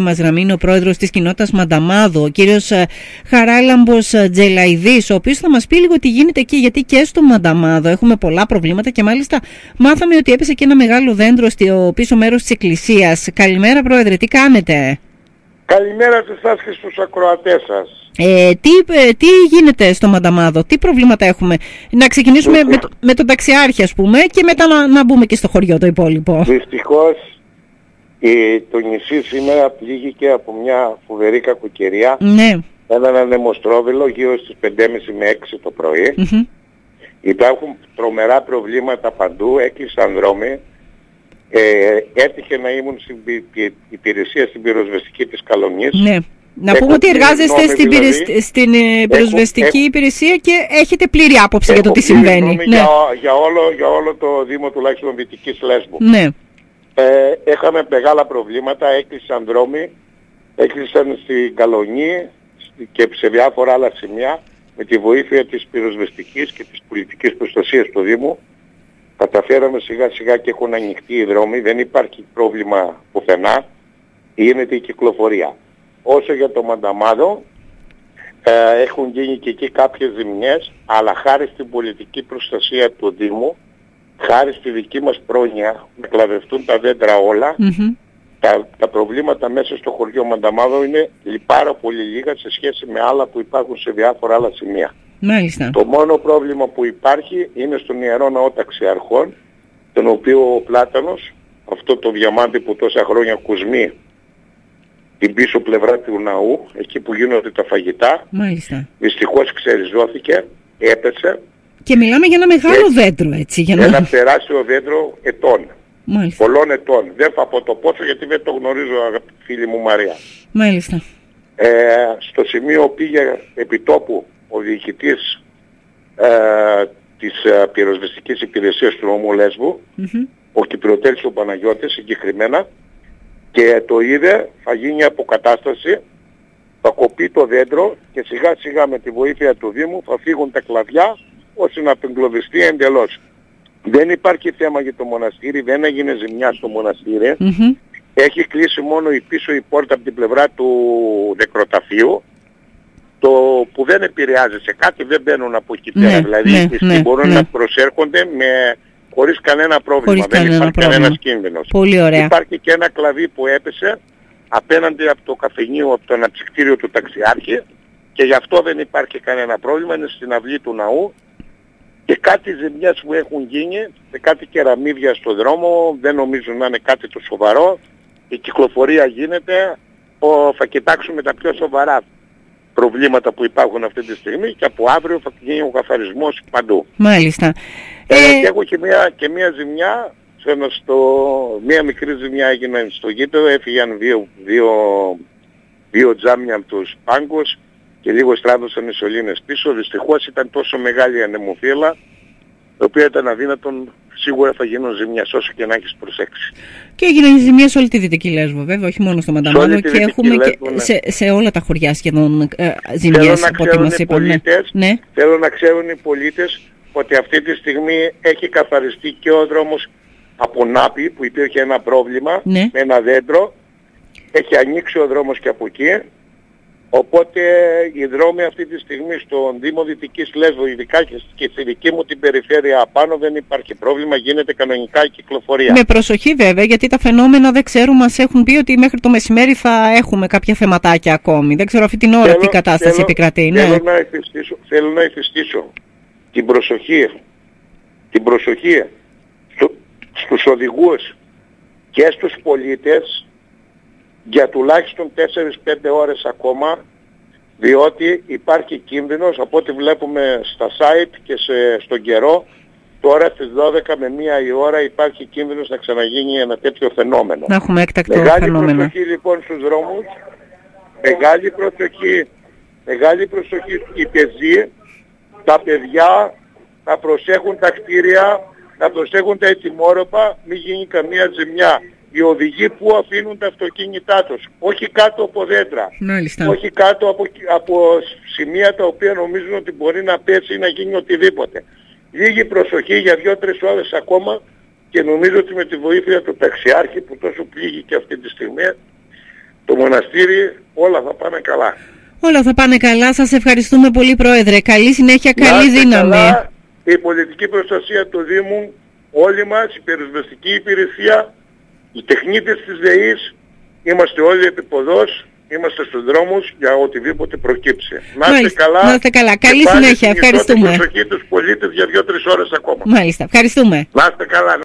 μας γραμμή είναι ο πρόεδρος της κοινότητας Μανταμάδο, ο κύριος ε, Χαράλαμπος ε, Τζελαϊδής, ο οποίος θα μας πει λίγο τι γίνεται εκεί, γιατί και στο Μανταμάδο έχουμε πολλά προβλήματα και μάλιστα μάθαμε ότι έπεσε και ένα μεγάλο δέντρο στο πίσω μέρος της εκκλησίας. Καλημέρα πρόεδρε, τι κάνετε; Καλημέρα σε εσάς και στους ακροατές σας. Ε, τι, ε, τι γίνεται στο Μανταμάδο, τι προβλήματα έχουμε; Να ξεκινήσουμε με, με τον ταξιάρχη ας πούμε και μετά να, να μπούμε και στο χωριό το υπόλοιπο. Δυστυχώς το νησί σήμερα πλήγηκε από μια φοβερή κακοκαιρία. Ναι. Έναν ανεμοστρόβιλο γύρω στις 5.30 με 6 το πρωί. Υπάρχουν τρομερά προβλήματα παντού, έκλεισαν δρόμοι. Ε, έτυχε να ήμουν στην υπηρεσία στην πυροσβεστική της Καλονής. Ναι. Να πούμε ότι εργάζεστε στην, δηλαδή, στην ε, πυροσβεστική υπηρεσία και έχετε πλήρη άποψη για το τι συμβαίνει. Ναι. Για, για, όλο, για όλο το Δήμο τουλάχιστον Δυτικής Λέσβου. Ναι. Ε, είχαμε μεγάλα προβλήματα, έκλεισαν δρόμοι, έκλεισαν στην Καλονή και σε διάφορα άλλα σημεία με τη βοήθεια της πυροσβεστικής και της πολιτικής προστασίας του Δήμου καταφέραμε σιγά σιγά και έχουν ανοιχτεί οι δρόμοι, δεν υπάρχει πρόβλημα πουθενά, γίνεται η κυκλοφορία. Όσο για το Μανταμάδο, ε, έχουν γίνει και εκεί κάποιες ζημιές, αλλά χάρη στην πολιτική προστασία του Δήμου χάρη στη δική μας πρόνοια να κλαδευτούν τα δέντρα τα, τα προβλήματα μέσα στο χωριό Μανταμάδο είναι πάρα πολύ λίγα σε σχέση με άλλα που υπάρχουν σε διάφορα άλλα σημεία. Μάλιστα. Το μόνο πρόβλημα που υπάρχει είναι στον Ιερό Ναό Ταξιαρχών, τον οποίο ο Πλάτανος, αυτό το διαμάντι που τόσα χρόνια κουσμεί την πίσω πλευρά του ναού, εκεί που γίνονται τα φαγητά, Μάλιστα. δυστυχώς ξεριζώθηκε, έπεσε και μιλάμε για ένα μεγάλο και δέντρο έτσι. Για να... Ένα τεράστιο δέντρο ετών. Μάλιστα. Πολλών ετών. Δεν θα πω το πόσο γιατί δεν το γνωρίζω αγαπητή φίλη μου Μαρία. Μάλιστα. Ε, στο σημείο πήγε επιτόπου ο διοικητής ε, της ε, πυροσβεστικής υπηρεσίας του νομού Λέσβου, mm-hmm. ο Κυπριοτέλης ο Παναγιώτης συγκεκριμένα, και το είδε, θα γίνει αποκατάσταση, θα κοπεί το δέντρο και σιγά σιγά με τη βοήθεια του Δήμου θα φύγουν τα κλαδιά ώστε να απεγκλωβιστεί εντελώς. Δεν υπάρχει θέμα για το μοναστήρι, δεν έγινε ζημιά στο μοναστηρι Έχει κλείσει μόνο η πίσω η πόρτα από την πλευρά του νεκροταφείου το που δεν επηρεάζει σε κάτι, δεν μπαίνουν από εκεί πέρα. Ναι, δηλαδή ναι, ναι, μπορούν ναι. να προσέρχονται με, χωρίς κανένα πρόβλημα. Χωρίς δεν κανένα υπάρχει πρόβλημα. κανένας κίνδυνος. Πολύ ωραία. Υπάρχει και ένα κλαδί που έπεσε απέναντι από το καφενείο, από το αναψυκτήριο του ταξιάρχη και γι' αυτό δεν υπάρχει κανένα πρόβλημα. Είναι στην αυλή του ναού και κάτι ζημιές που έχουν γίνει και κάτι κεραμίδια στο δρόμο. Δεν νομίζω να είναι κάτι το σοβαρό. Η κυκλοφορία γίνεται. Ο, θα κοιτάξουμε τα πιο σοβαρά προβλήματα που υπάρχουν αυτή τη στιγμή και από αύριο θα γίνει ο καθαρισμός παντού. Μάλιστα. Ε, ε... Και έχω και μια, και μια ζημιά. Στο, μια μικρή ζημιά έγινε στο γήπεδο, έφυγαν δύο, δύο, δύο τζάμια από τους πάγκους και λίγο στράβωσαν οι σωλήνες πίσω. Δυστυχώς ήταν τόσο μεγάλη η ανεμοφύλα, η οποία ήταν αδύνατον, σίγουρα θα γίνουν ζημιές όσο και να έχεις προσέξει. Και έγιναν ζημιές σε όλη τη Δυτική Λέσβο βέβαια, όχι μόνο στο Μανταμάνο και έχουμε Λέσβο, και ναι. σε, σε όλα τα χωριά σχεδόν ε, ζημιές από ό,τι μας είπαν. Ναι. ναι. Θέλω να ξέρουν οι πολίτες ότι αυτή τη στιγμή έχει καθαριστεί και ο δρόμος από Νάπη που υπήρχε ένα πρόβλημα ναι. με ένα δέντρο. Έχει ανοίξει ο δρόμος και από εκεί Οπότε οι δρόμοι αυτή τη στιγμή στον Δήμο Δυτικής Λέσβου, ειδικά και στη δική μου την περιφέρεια απάνω δεν υπάρχει πρόβλημα, γίνεται κανονικά η κυκλοφορία. Με προσοχή βέβαια, γιατί τα φαινόμενα δεν ξέρουν, μας έχουν πει ότι μέχρι το μεσημέρι θα έχουμε κάποια θεματάκια ακόμη. Δεν ξέρω αυτή την ώρα θέλω, τι κατάσταση θέλω, επικρατεί. Θέλω, ναι. να εφιστήσω, θέλω να εφιστήσω την προσοχή, την προσοχή στο, στους οδηγούς και στους πολίτες για τουλάχιστον 4-5 ώρες ακόμα διότι υπάρχει κίνδυνος από ό,τι βλέπουμε στα site και σε, στον καιρό τώρα στις 12 με 1 η ώρα υπάρχει κίνδυνος να ξαναγίνει ένα τέτοιο φαινόμενο. Να έχουμε έκτακτο μεγάλη φαινόμενο. προσοχή λοιπόν στους δρόμους, μεγάλη προσοχή, μεγάλη προσοχή οι πεζοί, τα παιδιά να προσέχουν τα κτίρια, να προσέχουν τα ετοιμόρροπα, μην γίνει καμία ζημιά οι οδηγοί που αφήνουν τα αυτοκίνητά τους. Όχι κάτω από δέντρα. Μάλιστα. Όχι κάτω από, από σημεία τα οποία νομίζουν ότι μπορεί να πέσει ή να γίνει οτιδήποτε. Λίγη προσοχή για δύο-τρεις ώρες ακόμα και νομίζω ότι με τη βοήθεια του ταξιάρχη που τόσο πλήγει και αυτή τη στιγμή το μοναστήρι, όλα θα πάνε καλά. Όλα θα πάνε καλά. Σας ευχαριστούμε πολύ Πρόεδρε. Καλή συνέχεια, καλή δύναμη. Καλά, η πολιτική προστασία του Δήμου, όλοι μας, η περιοσβεστική υπηρεσία, οι τεχνίτες της ΔΕΗς, είμαστε όλοι επιποδός, είμαστε στους δρόμους για οτιδήποτε προκύψει. Να είστε καλά. Να είστε καλά. Καλή συνέχεια. Ευχαριστούμε. προσοχή τους πολίτες για δύο-τρεις ώρες ακόμα. Μάλιστα. Ευχαριστούμε. Να είστε καλά.